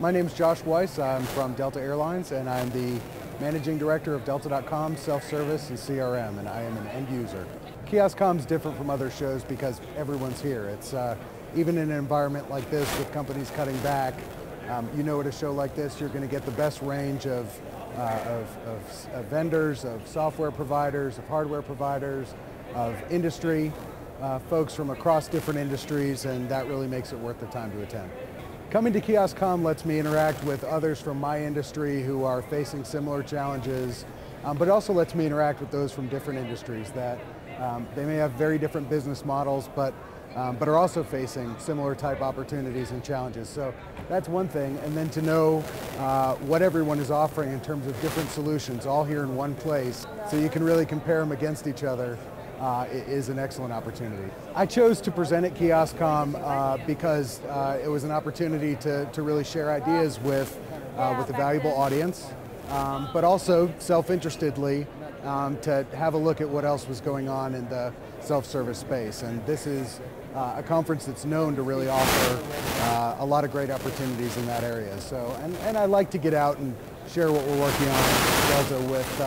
My name is Josh Weiss. I'm from Delta Airlines and I'm the Managing Director of Delta.com Self-Service and CRM and I am an end user. KioskCom is different from other shows because everyone's here. It's uh, even in an environment like this with companies cutting back, um, you know at a show like this you're going to get the best range of, uh, of, of, of, vendors, of software providers, of hardware providers, of industry, uh, folks from across different industries and that really makes it worth the time to attend. Coming to KioskCom lets me interact with others from my industry who are facing similar challenges, um, but also lets me interact with those from different industries that um, they may have very different business models, but um, but are also facing similar type opportunities and challenges. So that's one thing, and then to know uh, what everyone is offering in terms of different solutions, all here in one place, so you can really compare them against each other uh, is an excellent opportunity. I chose to present at KioskCom uh, because uh, it was an opportunity to, to really share ideas with, uh, with a valuable audience, um, but also self-interestedly um, to have a look at what else was going on in the self-service space. And this is uh, a conference that's known to really offer uh, a lot of great opportunities in that area. So, and, and I like to get out and share what we're working on at Delta with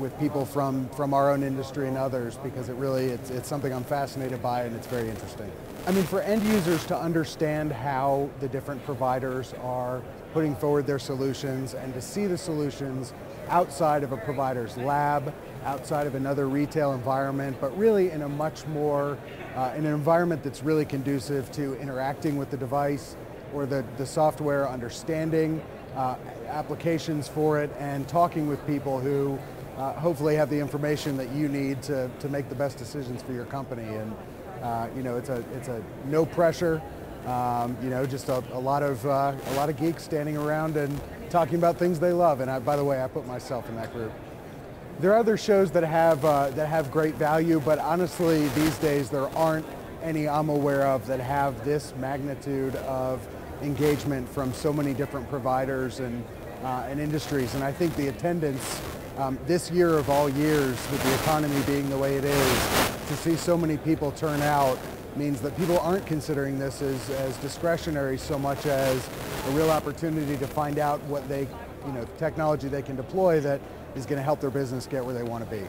with people from, from our own industry and others because it really, it's, it's something I'm fascinated by and it's very interesting. I mean, for end users to understand how the different providers are putting forward their solutions and to see the solutions outside of a provider's lab, outside of another retail environment, but really in a much more, uh, in an environment that's really conducive to interacting with the device or the, the software, understanding uh, applications for it, and talking with people who uh, hopefully have the information that you need to, to make the best decisions for your company. And uh, you know, it's a, it's a no pressure, um, you know, just a, a lot of uh, a lot of geeks standing around and talking about things they love. And I, by the way, I put myself in that group. There are other shows that have uh, that have great value, but honestly, these days there aren't any I'm aware of that have this magnitude of engagement from so many different providers and, uh, and industries. And I think the attendance um, this year of all years, with the economy being the way it is, to see so many people turn out means that people aren't considering this as, as discretionary so much as a real opportunity to find out what they, you know, technology they can deploy that is going to help their business get where they want to be.